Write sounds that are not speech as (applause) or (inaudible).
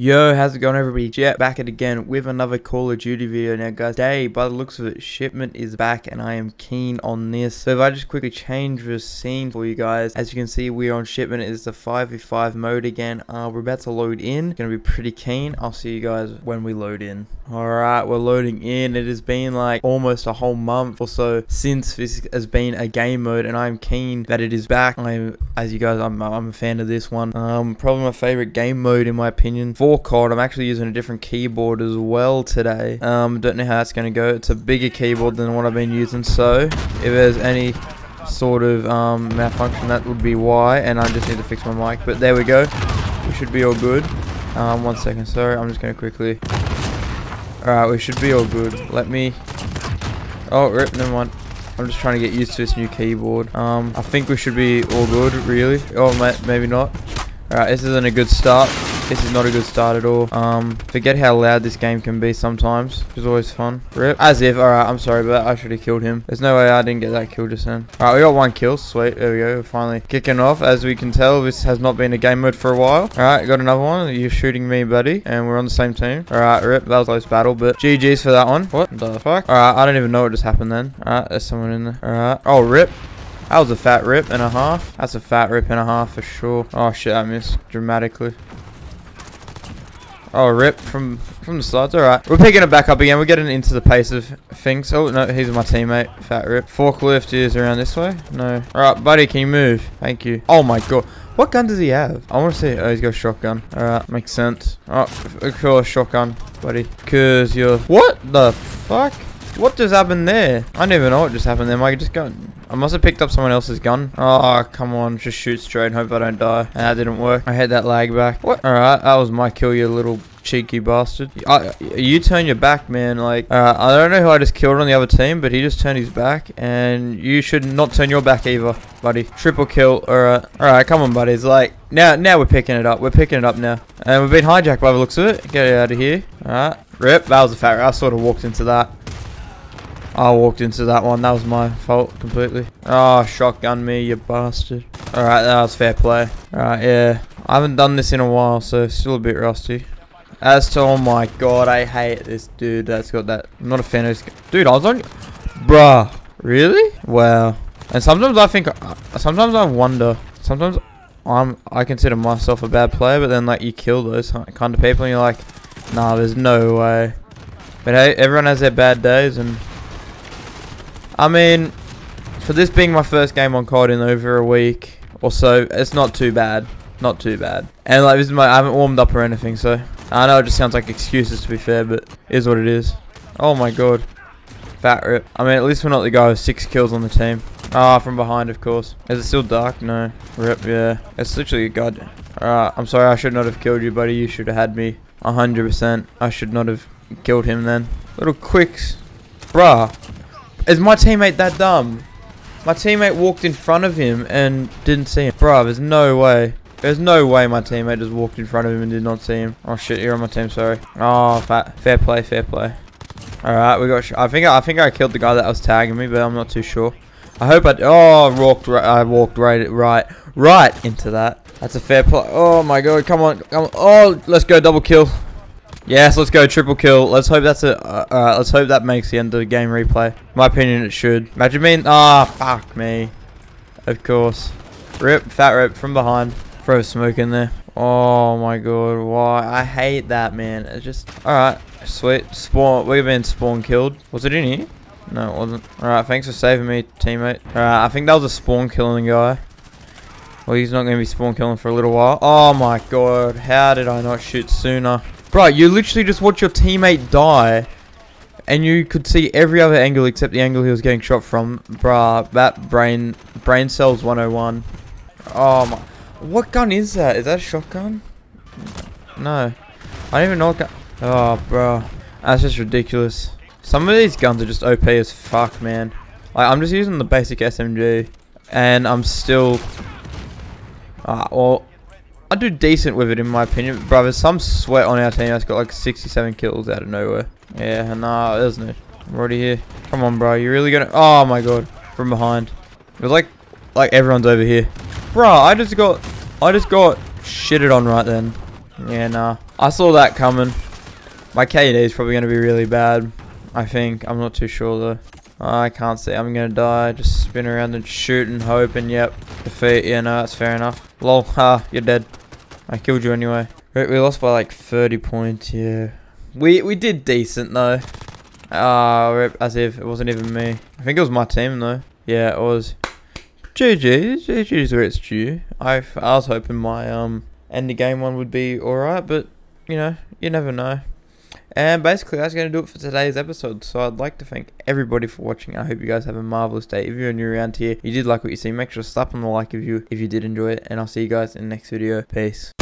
Yo, how's it going everybody? Jett back at it again with another Call of Duty video. Now guys, today, by the looks of it, shipment is back and I am keen on this. So if I just quickly change the scene for you guys, as you can see, we're on shipment. It's the 5v5 mode again. Uh, we're about to load in. Gonna be pretty keen. I'll see you guys when we load in. Alright, we're loading in. It has been like almost a whole month or so since this has been a game mode and I'm keen that it is back. I'm, as you guys, I'm, I'm a fan of this one. Um, probably my favorite game mode in my opinion. I'm actually using a different keyboard as well today. Um, don't know how it's going to go. It's a bigger keyboard than what I've been using. So if there's any sort of um, malfunction, that would be why. And I just need to fix my mic. But there we go. We should be all good. Um, one second. Sorry, I'm just going to quickly. Alright, we should be all good. Let me... Oh, rip, never mind. I'm just trying to get used to this new keyboard. Um, I think we should be all good, really. Oh, maybe not. Alright, this isn't a good start. This is not a good start at all. Um, forget how loud this game can be sometimes, It's always fun. Rip. As if, alright, I'm sorry, but I should have killed him. There's no way I didn't get that kill just then. Alright, we got one kill. Sweet, there we go. We're finally kicking off. As we can tell, this has not been a game mode for a while. Alright, got another one. You're shooting me, buddy. And we're on the same team. Alright, rip. That was close battle, but GG's for that one. What the fuck? Alright, I don't even know what just happened then. Alright, there's someone in there. Alright. Oh, rip. That was a fat rip and a half. That's a fat rip and a half for sure. Oh shit, I missed dramatically. Oh, rip from from the sides. All right, we're picking it back up again. We're getting into the pace of things. Oh no, he's my teammate. Fat rip. Forklift is around this way. No. All right, buddy, can you move? Thank you. Oh my god. What gun does he have? I want to see. Oh, he's got a shotgun. Alright, makes sense. Oh, of course, shotgun, buddy. Because you're... What the fuck? What just happened there? I don't even know what just happened there. I just got... I must have picked up someone else's gun. Oh, come on. Just shoot straight. Hope I don't die. And that didn't work. I had that lag back. What? Alright, that was my kill, you little cheeky bastard. I, you turn your back, man. Like, uh, I don't know who I just killed on the other team, but he just turned his back. And you should not turn your back either, buddy. Triple kill. Alright. Alright, come on, buddies. Like, now now we're picking it up. We're picking it up now. And we've been hijacked by the looks of it. Get out of here. Alright. Rip. That was a fat I sort of walked into that. I walked into that one. That was my fault completely. Oh, shotgun me, you bastard. Alright, that was fair play. Alright, yeah. I haven't done this in a while, so still a bit rusty. As to, oh my god, I hate this dude that's got that. I'm not a fan of this. Dude, I was on... Bruh. Really? Wow. And sometimes I think... Uh, sometimes I wonder. Sometimes I'm... I consider myself a bad player, but then, like, you kill those kind of people and you're like, nah, there's no way. But hey, everyone has their bad days and I mean, for this being my first game on COD in over a week or so, it's not too bad. Not too bad. And like, this is my, I haven't warmed up or anything, so. I know it just sounds like excuses to be fair, but is what it is. Oh my god. Fat rip. I mean, at least we're not the guy with six kills on the team. Ah, oh, from behind, of course. Is it still dark? No. Rip, yeah. It's literally a god. Alright, I'm sorry I should not have killed you, buddy. You should have had me 100%. I should not have killed him then. Little quicks. Bruh. Is my teammate that dumb? My teammate walked in front of him and didn't see him. Bro, there's no way. There's no way my teammate just walked in front of him and did not see him. Oh shit, you're on my team, sorry. Oh, fat. fair play, fair play. Alright, we got... I think I think I killed the guy that was tagging me, but I'm not too sure. I hope I... Oh, walked right, I walked right, right, right into that. That's a fair play. Oh my god, come on, come on. Oh, let's go double kill. Yes, let's go triple kill. Let's hope that's a. Uh, uh, let's hope that makes the end of the game replay. My opinion, it should. Imagine me. Ah, oh, fuck me. Of course. Rip, fat rip from behind. Throw smoke in there. Oh my god, why? I hate that, man. It's just. Alright, sweet. Spawn. We've been spawn killed. Was it in here? No, it wasn't. Alright, thanks for saving me, teammate. Alright, I think that was a spawn killing guy. Well, he's not going to be spawn killing for a little while. Oh my god, how did I not shoot sooner? Bro, you literally just watch your teammate die. And you could see every other angle except the angle he was getting shot from. Bruh, that brain... Brain cells 101. Oh my... What gun is that? Is that a shotgun? No. I don't even know what gun... Oh, bro. That's just ridiculous. Some of these guns are just OP as fuck, man. Like, I'm just using the basic SMG. And I'm still... Ah, well, I do decent with it in my opinion. Bro, there's some sweat on our team that's got like 67 kills out of nowhere. Yeah, nah, there's no. I'm already here. Come on, bro. You're really gonna... Oh, my God. From behind. It was like... Like everyone's over here. Bro, I just got... I just got shitted on right then. Yeah, nah. I saw that coming. My KD is probably going to be really bad. I think. I'm not too sure though. I can't see. I'm going to die. Just spin around and shoot and hope and yep. Defeat. Yeah, no, that's fair enough. Lol. (laughs) Ha, you're dead. I killed you anyway. We lost by like 30 points, yeah. We we did decent though. Ah, uh, as if it wasn't even me. I think it was my team though. Yeah, it was. GG, GG's where it's due. I, I was hoping my um end the game one would be alright, but you know, you never know. And basically, that's going to do it for today's episode. So I'd like to thank everybody for watching. I hope you guys have a marvelous day. If you're new around here, you did like what you see, make sure to slap on the like if you if you did enjoy it. And I'll see you guys in the next video. Peace.